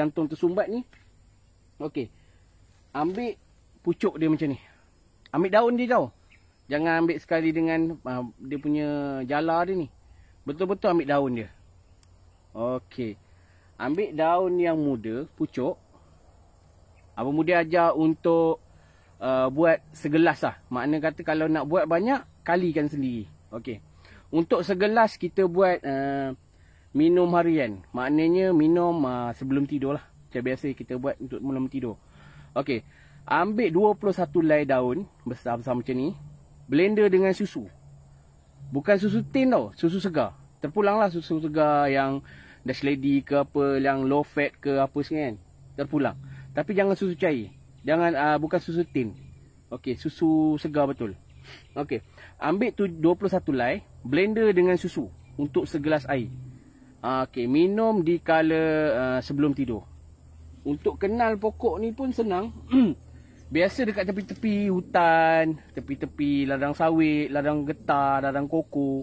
jantung tersumbat ni. Okey. Ambil pucuk dia macam ni. Ambil daun dia tau. Jangan ambil sekali dengan uh, dia punya jala dia ni. Betul-betul ambil daun dia. Okey. Ambil daun yang muda, pucuk. Abang muda ajar untuk uh, buat segelas lah. Makna kata kalau nak buat banyak, kalikan sendiri. Okey. Untuk segelas kita buat uh, minum harian. Maknanya minum uh, sebelum tidur lah. Macam biasa kita buat untuk sebelum tidur. Okey. Ambil 21 lay daun besar-besar macam ni. Blender dengan susu. Bukan susu tin tau. Susu segar. Terpulang lah susu segar yang Dash Lady ke apa. Yang low fat ke apa semua kan. Terpulang. Tapi jangan susu cair. Jangan uh, bukan susu tin. Okey. Susu segar betul. Okey. Ambil tu 21 lay. Blender dengan susu. Untuk segelas air. Okey. Minum di kala uh, sebelum tidur. Untuk kenal pokok ni pun senang. Biasa dekat tepi-tepi hutan, tepi-tepi ladang sawit, ladang getah, ladang koko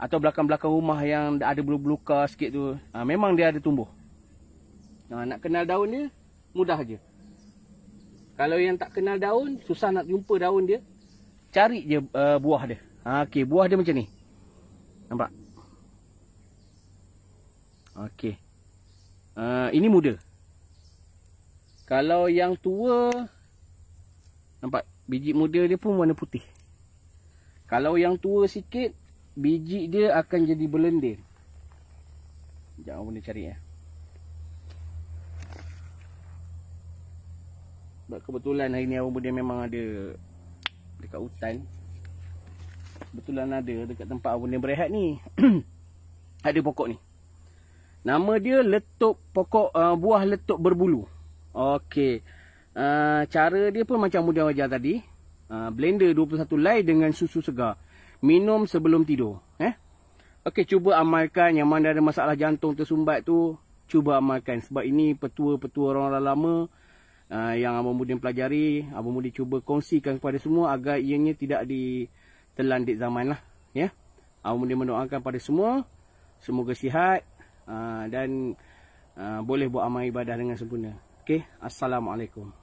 atau belakang-belakang rumah yang ada bulu-bulu sikit tu, ha, memang dia ada tumbuh. Ha, nak kenal daun dia mudah aja. Kalau yang tak kenal daun, susah nak jumpa daun dia. Cari je uh, buah dia. Ha, okey, buah dia macam ni. Nampak? Okey. Uh, ini muda. Kalau yang tua Nampak biji muda dia pun warna putih. Kalau yang tua sikit, biji dia akan jadi berlendir. Jangan boleh cari ya. Sebab kebetulan hari ni abang dia memang ada dekat hutan. Kebetulan ada dekat tempat abang dia berehat ni. ada pokok ni. Nama dia letup pokok uh, buah letup berbulu. Okey. Uh, cara dia pun macam mudah ajar tadi. Uh, blender 21 lay dengan susu segar. Minum sebelum tidur. Eh? Okey, cuba amalkan yang mana ada masalah jantung tersumbat tu. Cuba amalkan. Sebab ini petua-petua orang lama uh, yang Abang Mudin pelajari. Abang Mudin cuba kongsikan kepada semua agar ianya tidak ditelan di zaman lah. Ya? Abang Mudin mendoakan pada semua. Semoga sihat. Uh, dan uh, boleh buat amal ibadah dengan sempurna. Okey, Assalamualaikum.